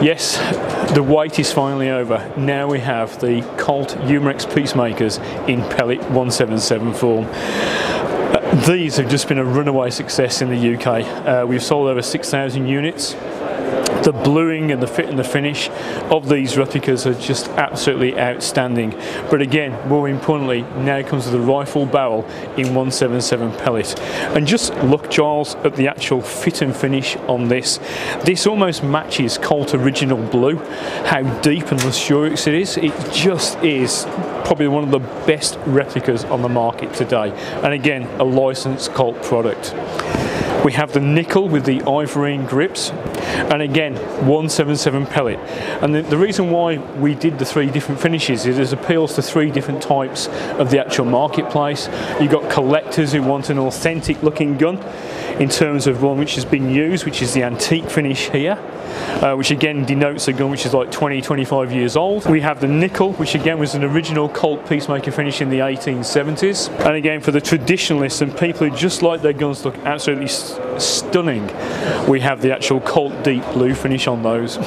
Yes, the wait is finally over. Now we have the Colt Umarex Peacemakers in pellet 177 form. Uh, these have just been a runaway success in the UK. Uh, we've sold over 6,000 units the bluing and the fit and the finish of these replicas are just absolutely outstanding. But again, more importantly, now comes the rifle barrel in 177 pellet. And just look, Giles, at the actual fit and finish on this. This almost matches Colt Original Blue. How deep and luxurious it is. It just is probably one of the best replicas on the market today. And again, a licensed Colt product. We have the nickel with the ivorine grips and again 177 pellet. And the, the, reason why we did the three different finishes is it appeals to three different types of the actual marketplace. You've got collectors who want an authentic looking gun in terms of one which has been used which is the antique finish here uh, which again denotes a gun which is like 20, 25 years old. We have the nickel, which again was an original Colt Peacemaker finish in the 1870s. And again, for the traditionalists and people who just like their guns look absolutely stunning, we have the actual Colt Deep Blue finish on those.